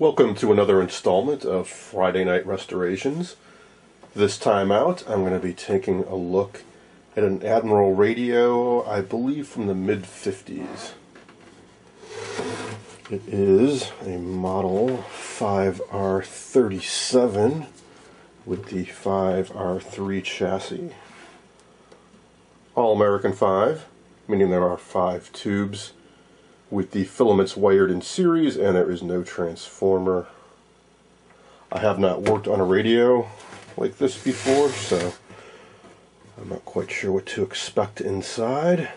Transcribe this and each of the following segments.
Welcome to another installment of Friday Night Restorations. This time out, I'm going to be taking a look at an Admiral radio, I believe from the mid 50s. It is a model 5R37 with the 5R3 chassis. All American 5, meaning there are five tubes with the filaments wired in series and there is no transformer. I have not worked on a radio like this before, so I'm not quite sure what to expect inside.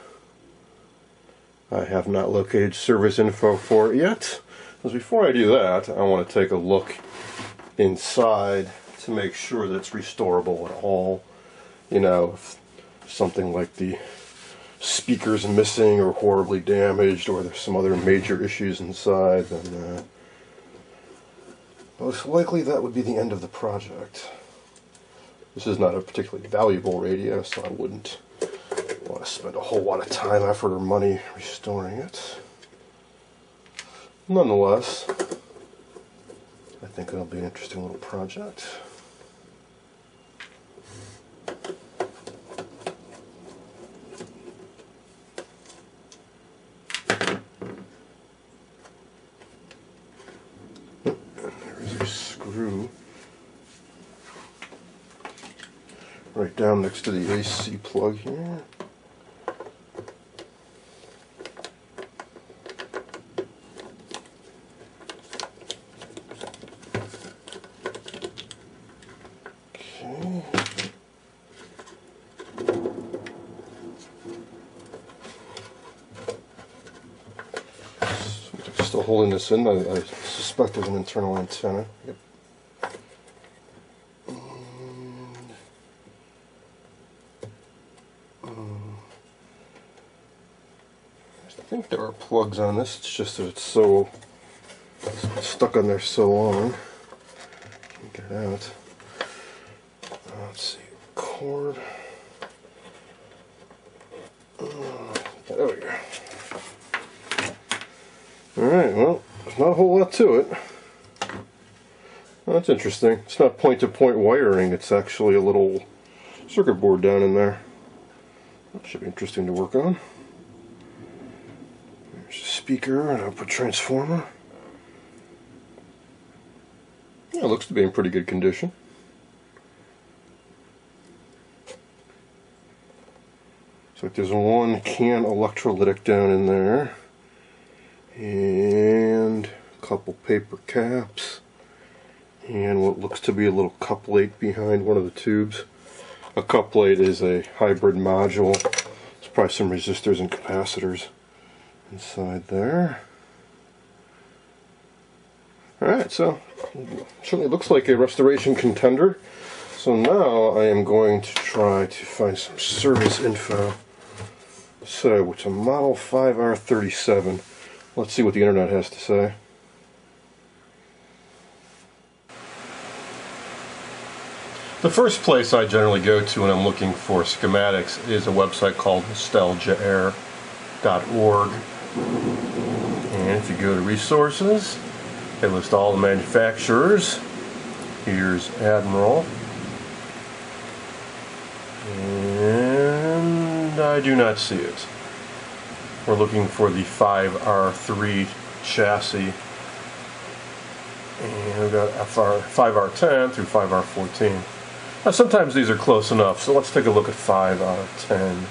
I have not located service info for it yet. Because before I do that, I want to take a look inside to make sure that it's restorable at all. You know, something like the speakers missing or horribly damaged or there's some other major issues inside, then uh, most likely that would be the end of the project. This is not a particularly valuable radio, so I wouldn't want to spend a whole lot of time, effort, or money restoring it. Nonetheless, I think it'll be an interesting little project. Right down next to the AC plug here. Okay. Still holding this in. I, I suspect there's an internal antenna. Yep. I think there are plugs on this, it's just that it's so it's stuck on there so long. Get out. Let's see, cord. There we go. Alright, well, there's not a whole lot to it. Well, that's interesting. It's not point-to-point -point wiring, it's actually a little circuit board down in there. That should be interesting to work on speaker and output transformer. Yeah, it looks to be in pretty good condition. So there's one can electrolytic down in there. And a couple paper caps. And what looks to be a little cup behind one of the tubes. A cup is a hybrid module. There's probably some resistors and capacitors inside there. Alright, so certainly looks like a restoration contender. So now I am going to try to find some service info. So it's a Model 5R37. Let's see what the internet has to say. The first place I generally go to when I'm looking for schematics is a website called nostalgiaair.org. And if you go to resources, they list all the manufacturers. Here's Admiral. And I do not see it. We're looking for the 5R3 chassis. And we've got FR, 5R10 through 5R14. Now sometimes these are close enough, so let's take a look at 5R10.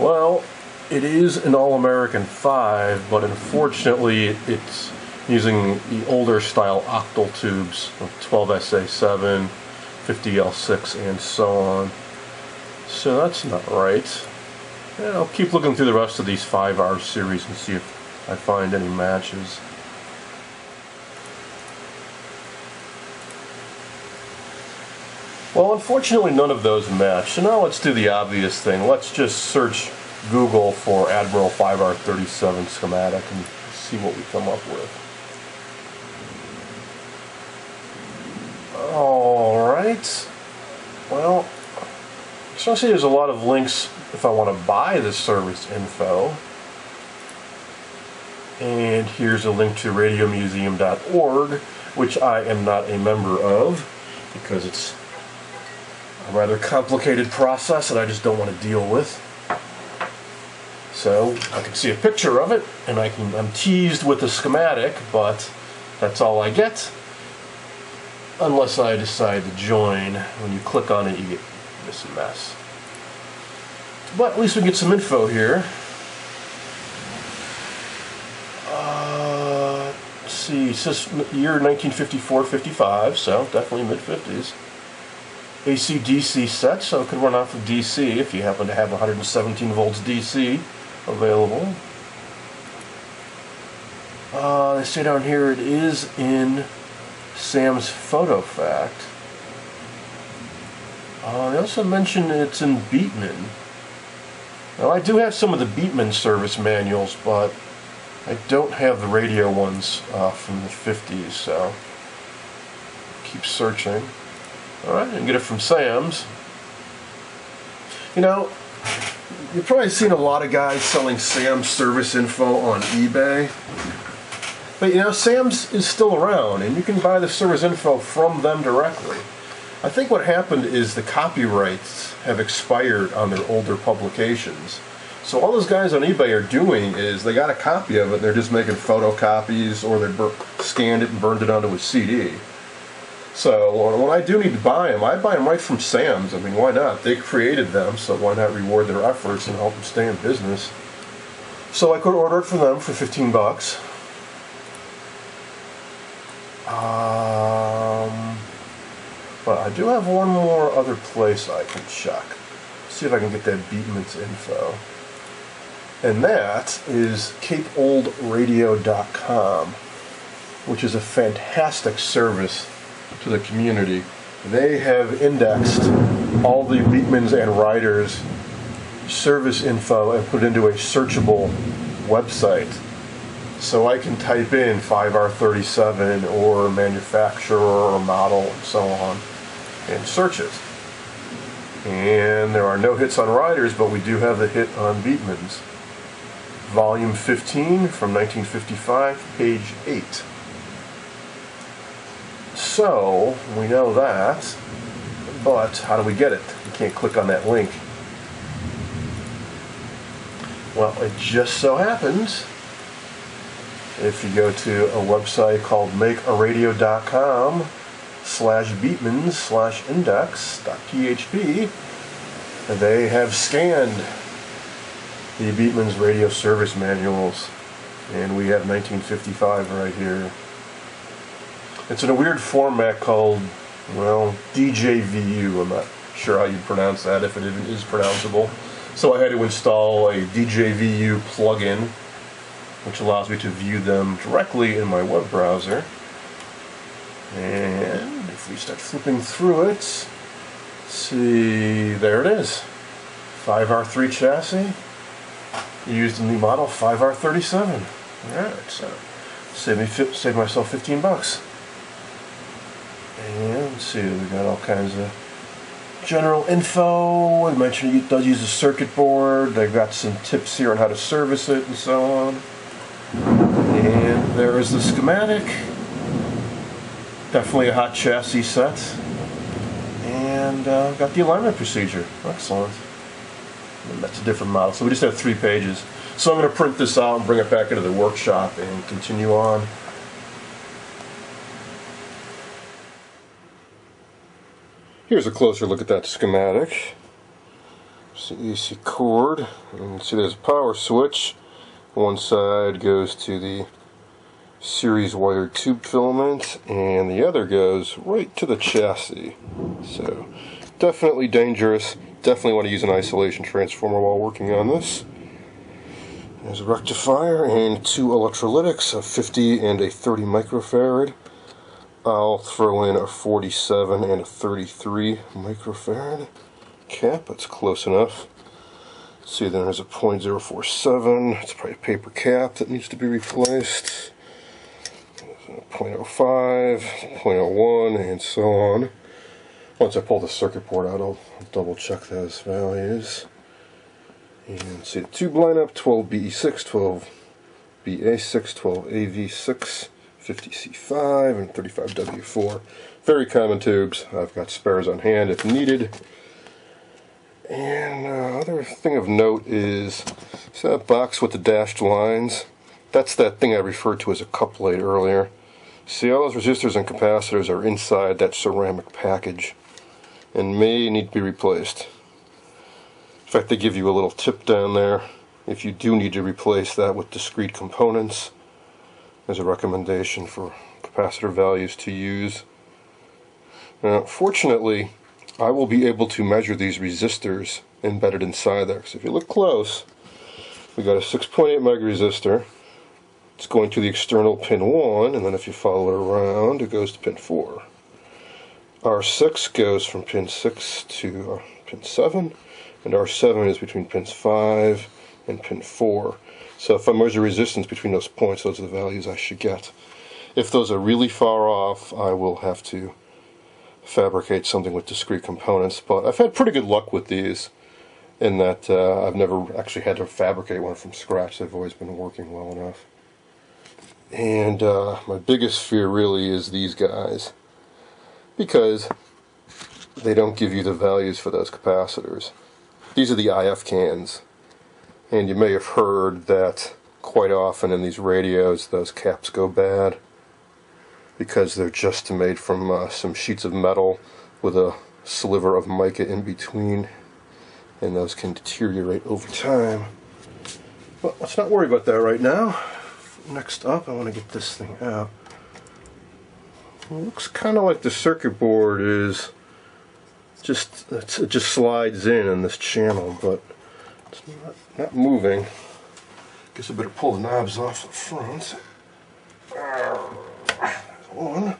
Well, it is an All-American 5, but unfortunately it's using the older style octal tubes, of 12SA7, 50L6, and so on. So that's not right. I'll keep looking through the rest of these 5R series and see if I find any matches. Well, unfortunately, none of those match. So now let's do the obvious thing. Let's just search Google for Admiral 5R37 schematic and see what we come up with. Alright. Well, so I see there's a lot of links if I want to buy the service info. And here's a link to radiomuseum.org, which I am not a member of because it's a rather complicated process that I just don't want to deal with. So I can see a picture of it, and I can I'm teased with the schematic, but that's all I get. Unless I decide to join. When you click on it, you get this mess. But at least we get some info here. Uh, let's see, it says year 1954-55, so definitely mid-50s. AC-DC set, so it could run off of DC if you happen to have 117 volts DC available. Uh, they say down here it is in Sam's Photofact. Uh, they also mention it's in Beitman. Now I do have some of the Beitman service manuals, but I don't have the radio ones uh, from the 50s, so keep searching. Alright, and get it from Sam's. You know, you've probably seen a lot of guys selling Sam's service info on eBay. But you know, Sam's is still around, and you can buy the service info from them directly. I think what happened is the copyrights have expired on their older publications. So all those guys on eBay are doing is they got a copy of it, and they're just making photocopies, or they scanned it and burned it onto a CD. So when I do need to buy them, I buy them right from Sam's. I mean, why not? They created them, so why not reward their efforts and help them stay in business? So I could order it from them for 15 bucks. Um, but I do have one more other place I can check. See if I can get that Beitman's info. And that is CapeOldRadio.com, which is a fantastic service to the community. They have indexed all the Beitmans and Riders service info and put it into a searchable website. So I can type in 5R37 or manufacturer or model and so on and search it. And there are no hits on Riders, but we do have the hit on Beitmans. Volume 15 from 1955, page 8. So, we know that, but how do we get it? You can't click on that link. Well, it just so happens if you go to a website called makearadio.com slash beitmans slash index.php, they have scanned the Beitman's radio service manuals and we have 1955 right here. It's in a weird format called, well, DJVU. I'm not sure how you pronounce that, if it even is pronounceable. So I had to install a DJVU plugin, which allows me to view them directly in my web browser. And if we start flipping through it, see, there it is. 5R3 chassis, used in the model 5R37. Alright, so save me save myself 15 bucks. And let's see, we got all kinds of general info. I mentioned it does use a circuit board. They've got some tips here on how to service it and so on. And there is the schematic. Definitely a hot chassis set. And uh, got the alignment procedure. Excellent. And that's a different model. So we just have three pages. So I'm going to print this out and bring it back into the workshop and continue on. Here's a closer look at that schematic. See AC cord, and see there's a power switch. One side goes to the series wired tube filament, and the other goes right to the chassis. So, definitely dangerous. Definitely want to use an isolation transformer while working on this. There's a rectifier and two electrolytics, a 50 and a 30 microfarad. I'll throw in a 47 and a 33 microfarad cap. That's close enough. See, then there's a .047. It's probably a paper cap that needs to be replaced. 0.05, 0.01, and so on. Once I pull the circuit board out, I'll, double check those values. And see the tube lineup 12 BE6, 12 BA6, 12AV6, 50C5, and 35W4. Very common tubes. I've got spares on hand if needed. And uh, other thing of note is that box with the dashed lines. That's that thing I referred to as a couplate earlier. See, all those resistors and capacitors are inside that ceramic package and may need to be replaced. In fact, they give you a little tip down there if you do need to replace that with discrete components. There's a recommendation for capacitor values to use. Now, fortunately, I will be able to measure these resistors embedded inside there. So if you look close, we got a 6.8 meg resistor. It's going to the external pin 1, and then if you follow it around, it goes to pin 4. R6 goes from pin 6 to uh, pin 7, and R7 is between pins 5 and pin 4. So if I measure resistance between those points, those are the values I should get. If those are really far off, I will have to fabricate something with discrete components, but I've had pretty good luck with these in that uh, I've never actually had to fabricate one from scratch. They've always been working well enough. And uh, my biggest fear really is these guys because they don't give you the values for those capacitors. These are the IF cans. And you may have heard that quite often in these radios those caps go bad because they're just made from uh, some sheets of metal with a sliver of mica in between and those can deteriorate over time. But let's not worry about that right now. Next up I want to get this thing out. It looks kind of like the circuit board is just it just slides in in this channel but it's not, not moving. Guess I better pull the knobs off the front one.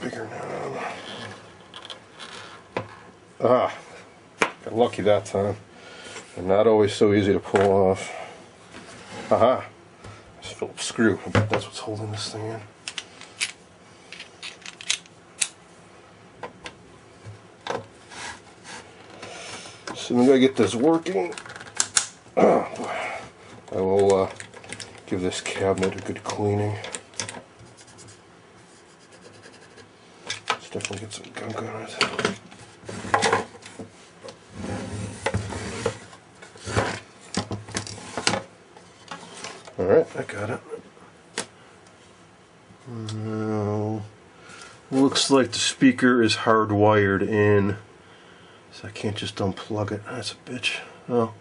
Bigger knob. Ah, got lucky that time. And not always so easy to pull off. Aha, it's a Phillips screw. I bet that's what's holding this thing in. So I'm gonna get this working. I will uh, give this cabinet a good cleaning. Let's definitely get some gunk on it. Alright, I got it. Now, looks like the speaker is hardwired in, I can't just unplug it. That's a bitch. Oh.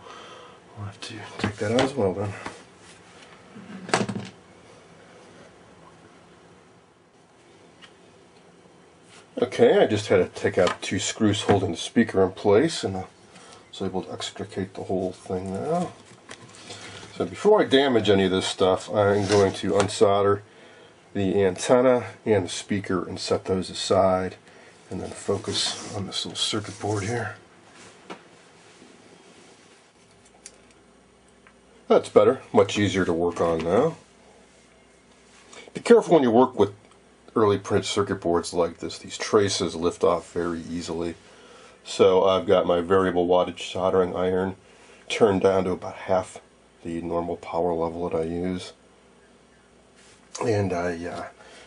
I'll have to take that out as well then. Okay, I just had to take out two screws holding the speaker in place and I was able to extricate the whole thing now. So before I damage any of this stuff, I'm going to unsolder the antenna and the speaker and set those aside and then focus on this little circuit board here. That's better. Much easier to work on now. Be careful when you work with early printed circuit boards like this. These traces lift off very easily. So I've got my variable wattage soldering iron turned down to about half the normal power level that I use. And I uh,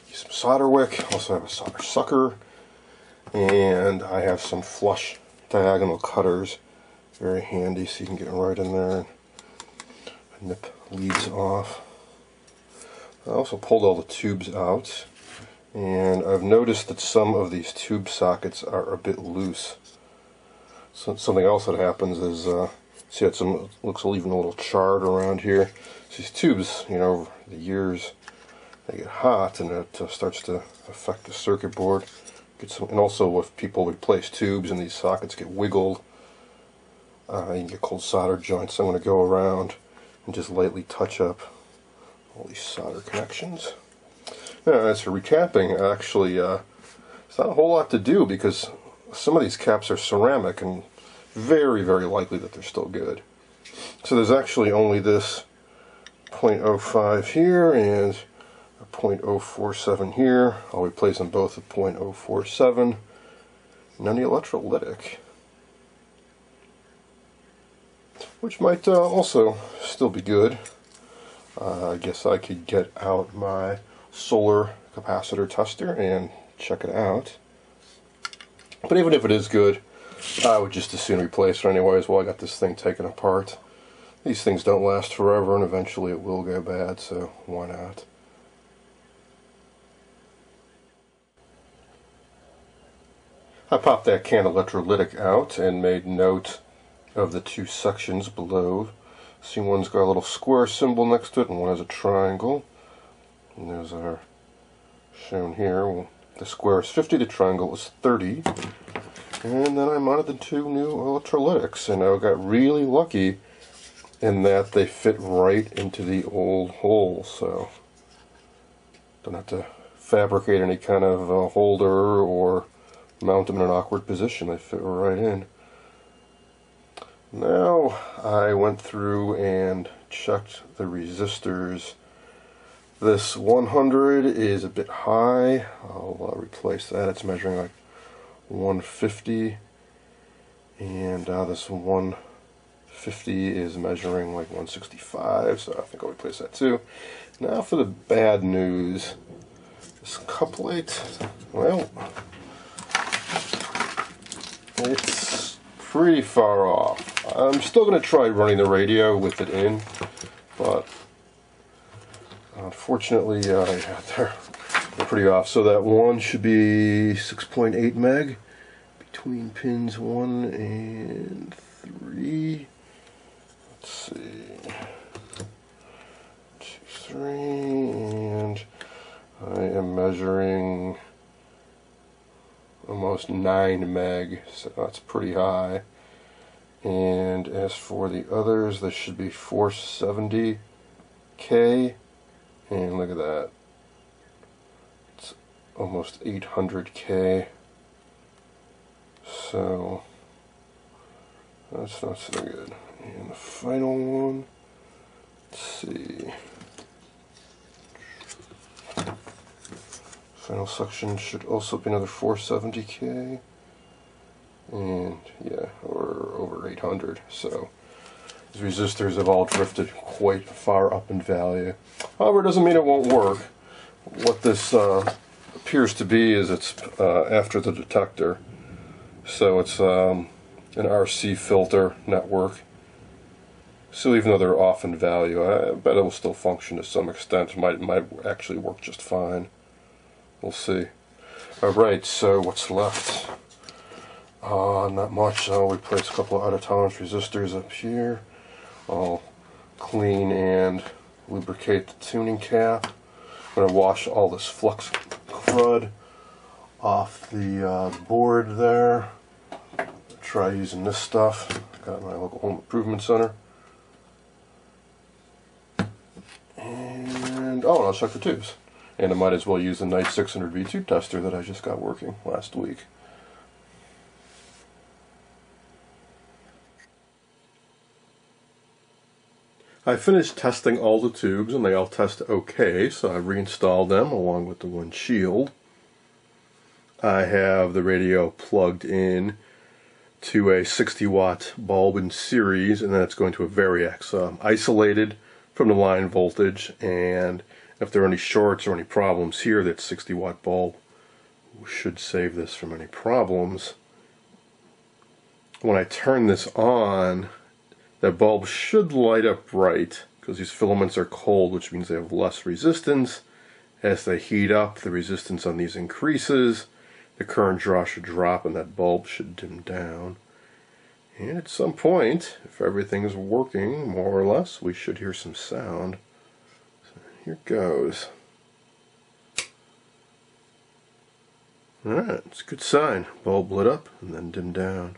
use some solder wick, also have a solder sucker, and I have some flush diagonal cutters. Very handy so you can get right in there and nip leads off. I also pulled all the tubes out and I've noticed that some of these tube sockets are a bit loose. So something else that happens is, uh, see, it some looks even a little charred around here. So these tubes, you know, over the years, they get hot and it uh, starts to affect the circuit board. Some, and also, if people replace tubes and these sockets get wiggled, uh, you can get cold solder joints. I'm going to go around and just lightly touch up all these solder connections. Now, as for recapping, actually, uh, it's not a whole lot to do because some of these caps are ceramic and very, very likely that they're still good. So there's actually only this 0.05 here and 0.047 here. I'll replace them both with 0.047. None the electrolytic. which might uh, also still be good. Uh, I guess I could get out my solar capacitor tester and check it out. But even if it is good, I would just as soon replace it anyways while I got this thing taken apart. These things don't last forever and eventually it will go bad, so why not? I popped that can electrolytic out and made note of the two sections below. See one's got a little square symbol next to it and one has a triangle. And those are shown here. The square is 50, the triangle is 30. And then I mounted the two new electrolytics and I got really lucky in that they fit right into the old hole. So don't have to fabricate any kind of uh, holder or mount them in an awkward position. They fit right in. Now I went through and checked the resistors. This 100 is a bit high. I'll uh, replace that. It's measuring like 150 and uh, this 150 is measuring like 165 so I think I'll replace that too. Now for the bad news. This couplate, well, it's pretty far off. I'm still going to try running the radio with it in, but unfortunately uh, they're pretty off. So that one should be 6.8 meg between pins 1 and 3. Let's see. 2, 3, and I am measuring almost 9 meg, so that's pretty high. And as for the others, this should be 470K. And look at that. It's almost 800K. So, that's not so good. And the final one, let's see. Final section should also be another 470k. And yeah, or over 800. So these resistors have all drifted quite far up in value. However, it doesn't mean it won't work. What this uh, appears to be is it's uh, after the detector. So it's um, an RC filter network. So even though they're off in value, I bet it will still function to some extent. It might might actually work just fine. We'll see. Alright, so what's left? Uh, not much. so we replace a couple of out of tolerance resistors up here. I'll clean and lubricate the tuning cap. I'm going to wash all this flux crud off the uh, board there. Try using this stuff. Got my local home improvement center. And, oh, and I'll check the tubes. And I might as well use the Knight 600 V2 tester that I just got working last week. I finished testing all the tubes and they all test okay, so I reinstalled them along with the one shield. I have the radio plugged in to a 60 watt bulb in series and then it's going to a Variac um, isolated from the line voltage and if there are any shorts or any problems here, that 60 watt bulb should save this from any problems. When I turn this on, that bulb should light up bright because these filaments are cold, which means they have less resistance. As they heat up, the resistance on these increases. The current draw should drop and that bulb should dim down. And at some point, if everything is working more or less, we should hear some sound. Here goes. Alright, it's a good sign. Bulb lit up and then dimmed down.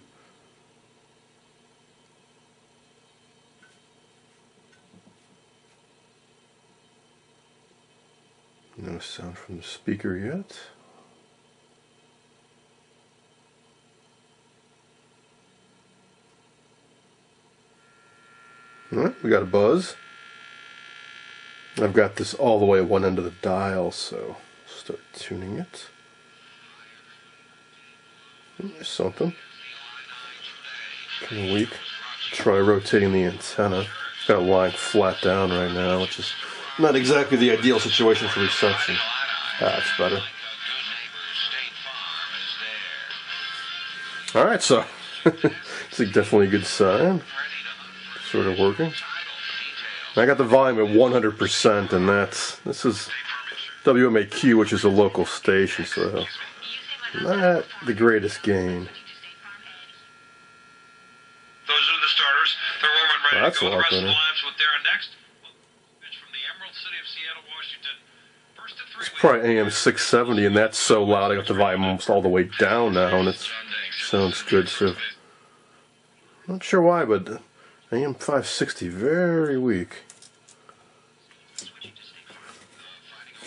No sound from the speaker yet. Alright, we got a buzz. I've got this all the way at one end of the dial, so start tuning it. Hmm, there's something. Kind of weak. try rotating the antenna. It's got it lying flat down right now, which is not exactly the ideal situation for reception. That's better. Alright, so it's definitely a good sign. Sort of working. I got the volume at 100%, and that's this is WMAQ, which is a local station, so not the greatest gain. Those are the starters. They're and ready Well, that's to a go. The lot rest of the lineups with Darren next. From the Emerald City of Seattle, Washington. First to three. It's probably AM 670, and that's so loud I got the volume almost all the way down now, and it sounds good. So, not sure why, but AM 560 very weak.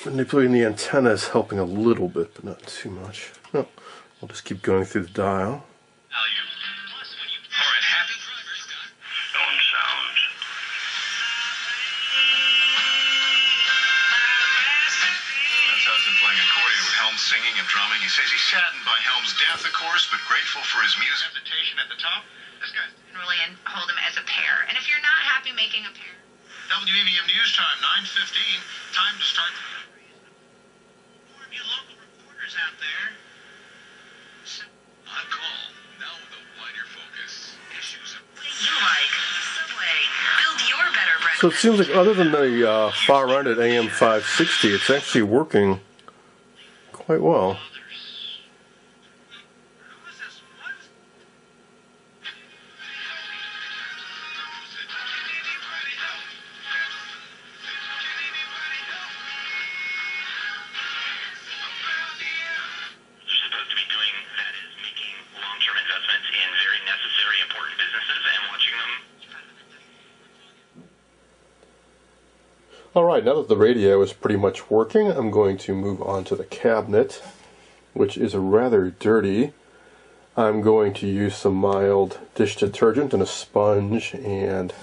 Manipulating the antenna is helping a little bit, but not too much. No, I'll just keep going through the dial. All right, happy drivers. On sound. That's Hudson playing with Helms singing and drumming. He says he's saddened by Helms' death, of course, but grateful for his music. Invitation at the top. This guy's generally and hold them as a pair. And if you're not happy making a pair, WEVM News Time, 9.15. Time to start the you local reporters out there. On call, now with a wider focus. Issues of you like? Subway, build your better breakfast. So it seems like other than the uh, far end at AM 560, it's actually working quite well. Alright, now that the radio is pretty much working, I'm going to move on to the cabinet, which is rather dirty. I'm going to use some mild dish detergent and a sponge and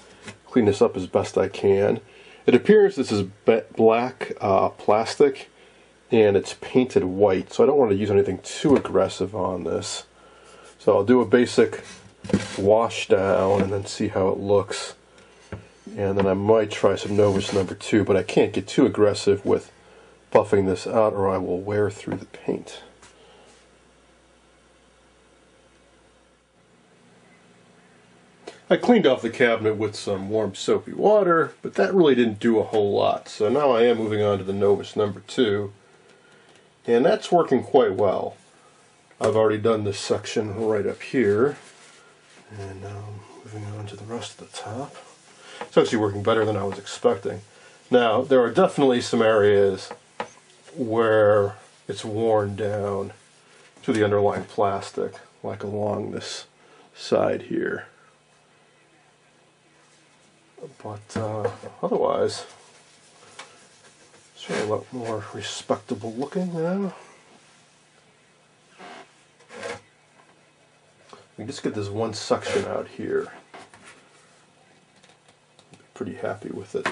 clean this up as best I can. It appears this is black uh, plastic and it's painted white, so I don't want to use anything too aggressive on this. So I'll do a basic wash down and then see how it looks. And then I might try some Novus number two, but I can't get too aggressive with buffing this out or I will wear through the paint. I cleaned off the cabinet with some warm soapy water, but that really didn't do a whole lot. So now I am moving on to the Novus number two, and that's working quite well. I've already done this section right up here, and now I'm moving on to the rest of the top. It's actually working better than I was expecting. Now, there are definitely some areas where it's worn down to the underlying plastic, like along this side here. But uh, otherwise, it's really a lot more respectable looking now. We just get this one section out here pretty happy with it.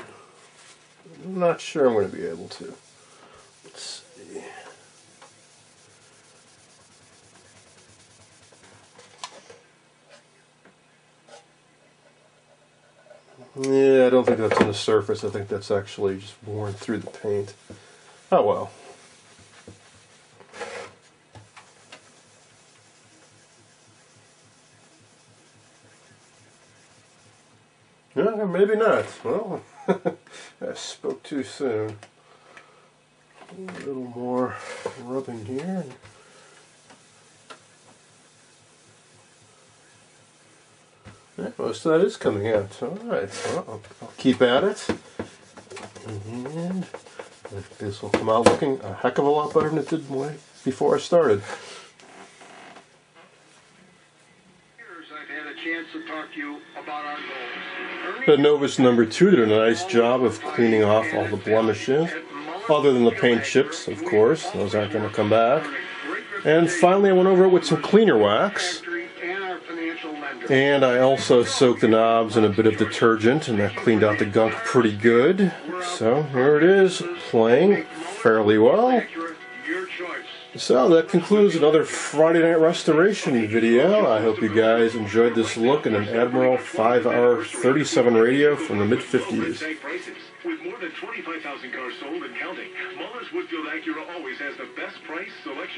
I'm not sure I'm going to be able to. Let's see. Yeah, I don't think that's on the surface. I think that's actually just worn through the paint. Oh well. Yeah, maybe not. Well, I spoke too soon. A little more rubbing here. Yeah, most of that is coming out. All right, well, I'll, I'll keep at it. And this will come out looking a heck of a lot better than it did before I started. years I've had a chance to talk to you about our goals. The Novus number two did a nice job of cleaning off all the blemishes, other than the paint chips, of course. Those aren't going to come back. And finally, I went over it with some cleaner wax. And I also soaked the knobs in a bit of detergent, and that cleaned out the gunk pretty good. So here it is, playing fairly well. So that concludes another Friday Night Restoration video. I hope you guys enjoyed this look at an Admiral 5R37 radio from the mid 50s. With more than 25,000 cars sold and counting, Muller's Woodfield Acura always has the best price, selection,